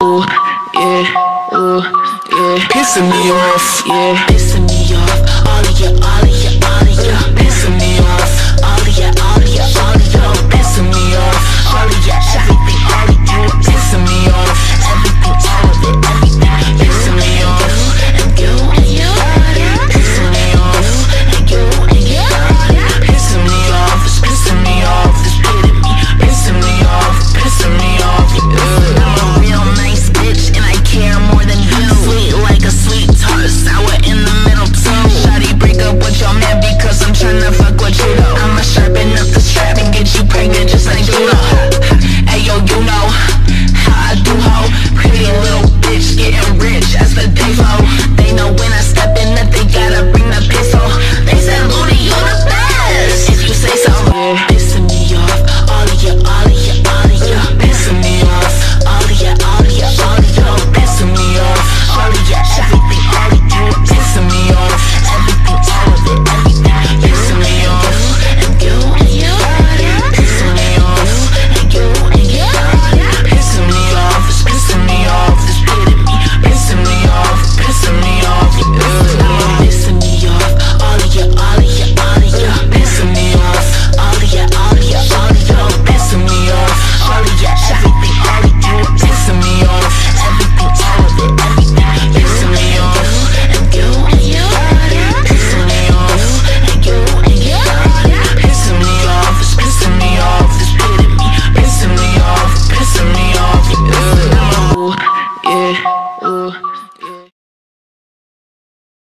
Ooh, yeah, ooh, yeah. Pissing me off. Yeah, pissing me off. All of ya, just like